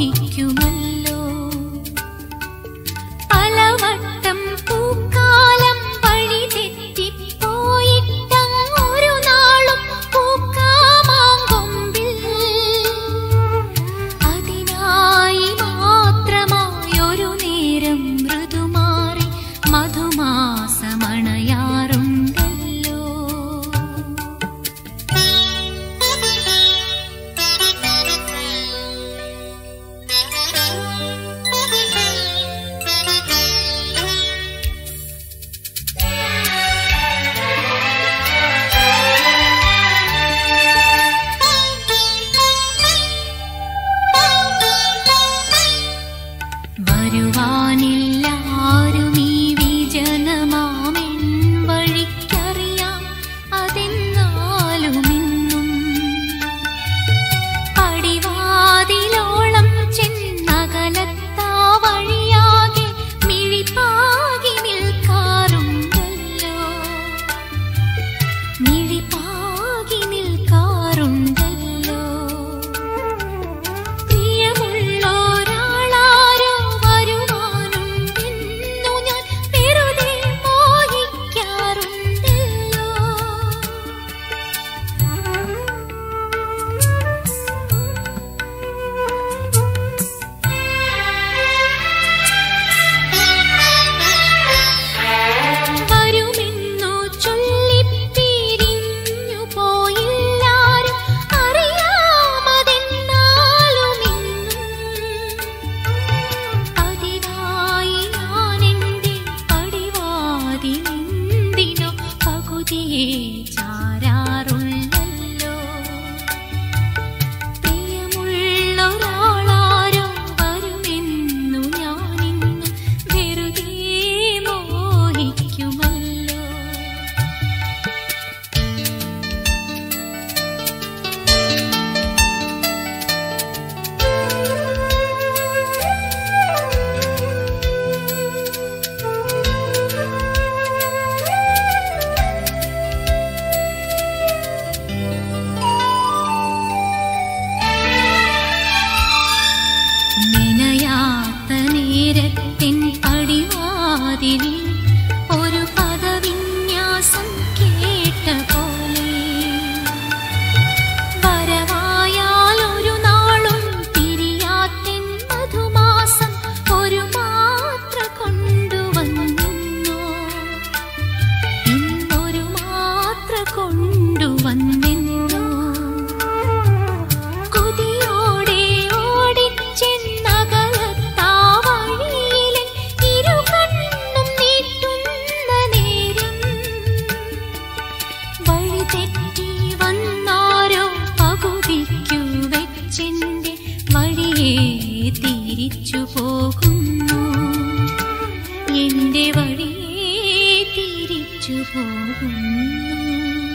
一挙は വരുവാനിൽ തെറ്റി വന്നാരോ പകുതിക്കു തിരിച്ചു പോകുന്നു എന്റെ